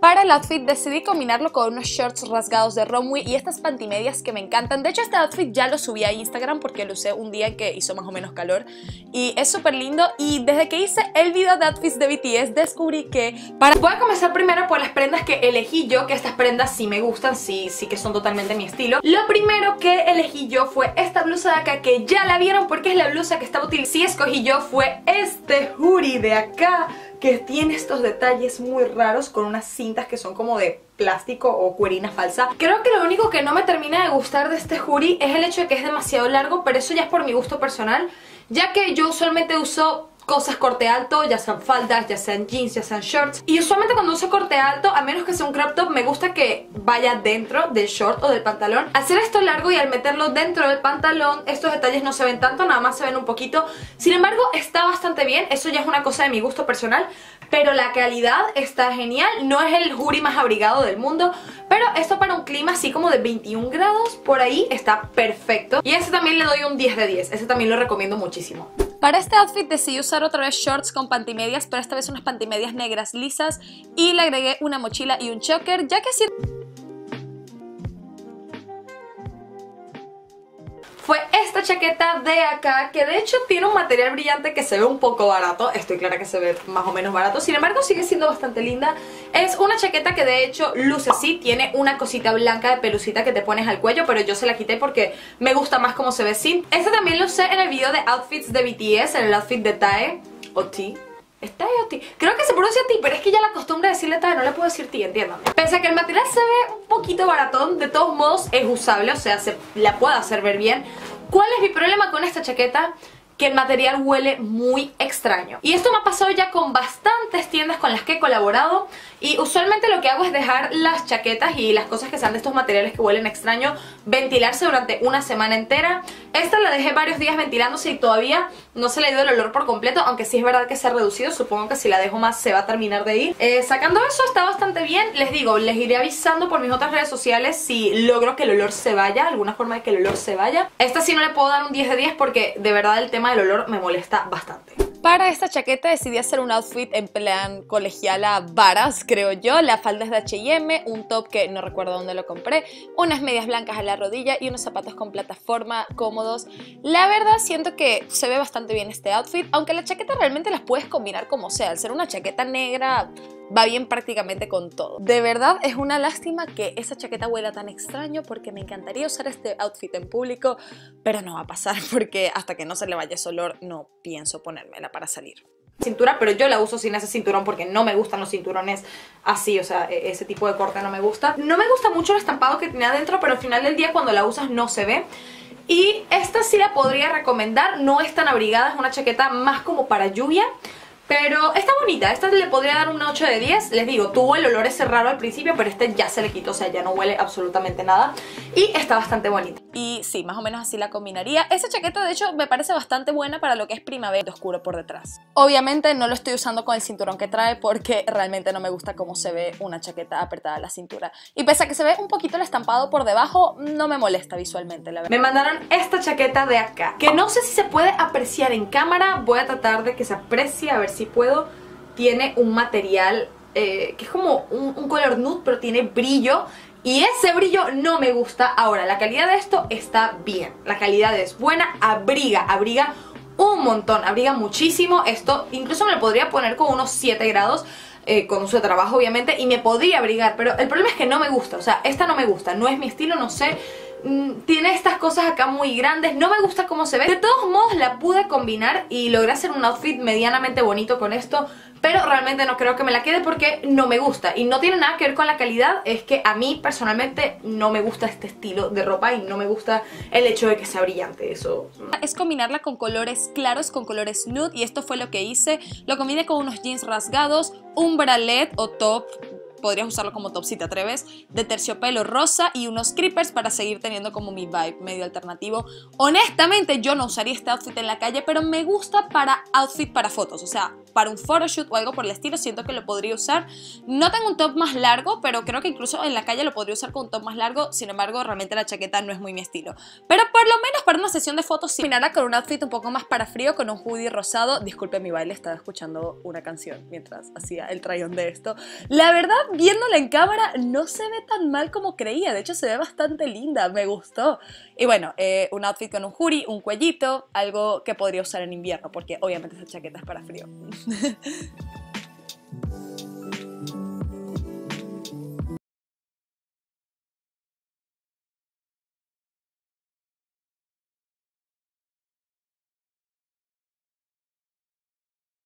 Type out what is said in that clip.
Para el outfit decidí combinarlo con unos shorts rasgados de Romwe y estas pantimedias que me encantan. De hecho este outfit ya lo subí a Instagram porque lo usé un día que hizo más o menos calor y es súper lindo y desde que hice el video de outfits de BTS descubrí que para... Voy a comenzar primero por las prendas que elegí yo, que estas prendas sí me gustan, sí, sí que son totalmente mi estilo. Lo primero que elegí yo fue esta blusa de acá que ya la vieron porque es la blusa que estaba utilizando. Sí escogí yo fue este hoodie de acá que tiene estos detalles muy raros con unas cintas que son como de plástico o cuerina falsa. Creo que lo único que no me termina de gustar de este hoodie es el hecho de que es demasiado largo, pero eso ya es por mi gusto personal, ya que yo usualmente uso cosas corte alto, ya sean faldas, ya sean jeans, ya sean shorts. Y usualmente cuando uso corte alto, a menos que sea un crop top, me gusta que vaya dentro del short o del pantalón. Hacer esto largo y al meterlo dentro del pantalón, estos detalles no se ven tanto, nada más se ven un poquito. Sin embargo, está bastante bien, eso ya es una cosa de mi gusto personal, pero la calidad está genial. No es el hoodie más abrigado del mundo, pero esto para un clima así como de 21 grados, por ahí está perfecto. Y ese también le doy un 10 de 10, ese también lo recomiendo muchísimo. Para este outfit decidí usar otra vez shorts con pantimedias, pero esta vez unas pantimedias negras lisas y le agregué una mochila y un choker, ya que si esta chaqueta de acá, que de hecho tiene un material brillante que se ve un poco barato, estoy clara que se ve más o menos barato, sin embargo sigue siendo bastante linda. Es una chaqueta que de hecho luce así, tiene una cosita blanca de pelucita que te pones al cuello, pero yo se la quité porque me gusta más cómo se ve sin. Este también lo usé en el video de outfits de BTS, en el outfit de Tae, o T, ¿Es Tae o T? Creo que se pronuncia T, pero es que ya la costumbre de decirle Tae, no le puedo decir T, entiéndame. Pese a que el material se ve un poquito baratón, de todos modos es usable, o sea, se la puede hacer ver bien. ¿Cuál es mi problema con esta chaqueta? Que el material huele muy extraño. Y esto me ha pasado ya con bastantes tiendas con las que he colaborado y usualmente lo que hago es dejar las chaquetas y las cosas que sean de estos materiales que huelen extraño ventilarse durante una semana entera. Esta la dejé varios días ventilándose y todavía no se le dio el olor por completo, aunque sí es verdad que se ha reducido, supongo que si la dejo más se va a terminar de ir. Eh, sacando eso está bastante bien, les digo, les iré avisando por mis otras redes sociales si logro que el olor se vaya, alguna forma de que el olor se vaya. Esta sí no le puedo dar un 10 de 10 porque de verdad el tema el olor me molesta bastante. Para esta chaqueta decidí hacer un outfit en plan colegial a varas, creo yo. La falda de H&M, un top que no recuerdo dónde lo compré, unas medias blancas a la rodilla y unos zapatos con plataforma cómodos. La verdad siento que se ve bastante bien este outfit, aunque la chaqueta realmente las puedes combinar como sea. Al ser una chaqueta negra va bien prácticamente con todo. De verdad es una lástima que esa chaqueta huela tan extraño porque me encantaría usar este outfit en público, pero no va a pasar porque hasta que no se le vaya ese olor no pienso ponérmela para salir cintura, pero yo la uso sin ese cinturón porque no me gustan los cinturones así, o sea, e-, ese tipo de corte no me gusta. No me gusta mucho el estampado que tiene adentro, pero al final del día cuando la usas no se ve. Y esta sí la podría recomendar, no es tan abrigada, es una chaqueta más como para lluvia. Pero está bonita, esta le podría dar un 8 de 10 Les digo, tuvo el olor ese raro al principio Pero este ya se le quitó, o sea, ya no huele absolutamente nada Y está bastante bonita. Y sí, más o menos así la combinaría. Esa chaqueta de hecho me parece bastante buena para lo que es primavera de oscuro por detrás. Obviamente no lo estoy usando con el cinturón que trae Porque realmente no me gusta cómo se ve una chaqueta apretada a la cintura. Y pese a que se ve un poquito el estampado por debajo No me molesta visualmente, la verdad. Me mandaron esta chaqueta de acá Que no sé si se puede apreciar en cámara. Voy a tratar de que se aprecie a ver si puedo, tiene un material eh, que es como un, color nude, pero tiene brillo. Y ese brillo no me gusta. Ahora, la calidad de esto está bien. La calidad es buena, abriga, abriga un montón, abriga muchísimo. Esto incluso me lo podría poner con unos 7 grados. Eh, con de trabajo obviamente y me podría abrigar pero el problema es que no me gusta, o sea, esta no me gusta, no es mi estilo, no sé tiene estas cosas acá muy grandes, no me gusta cómo se ve. De todos modos la pude combinar y logré hacer un outfit medianamente bonito con esto, pero realmente no creo que me la quede porque no me gusta. Y no tiene nada que ver con la calidad, es que a mí personalmente no me gusta este estilo de ropa y no me gusta el hecho de que sea brillante, eso... Es combinarla con colores claros, con colores nude y esto fue lo que hice. Lo combiné con unos jeans rasgados, un bralet o top podrías usarlo como top si te atreves, de terciopelo rosa y unos creepers para seguir teniendo como mi vibe medio alternativo. Honestamente yo no usaría este outfit en la calle, pero me gusta para outfit para fotos, o sea, para un photoshoot o algo por el estilo, siento que lo podría usar. No tengo un top más largo, pero creo que incluso en la calle lo podría usar con un top más largo, sin embargo, realmente la chaqueta no es muy mi estilo. Pero por lo menos para una sesión de fotos. Terminará con un outfit un poco más para frío, con un hoodie rosado. Disculpe mi baile, estaba escuchando una canción mientras hacía el trayón de esto. La verdad, viéndola en cámara, no se ve tan mal como creía, de hecho se ve bastante linda, me gustó. Y bueno, eh, un outfit con un hoodie, un cuellito, algo que podría usar en invierno, porque obviamente esa chaqueta es para frío. 呵 呵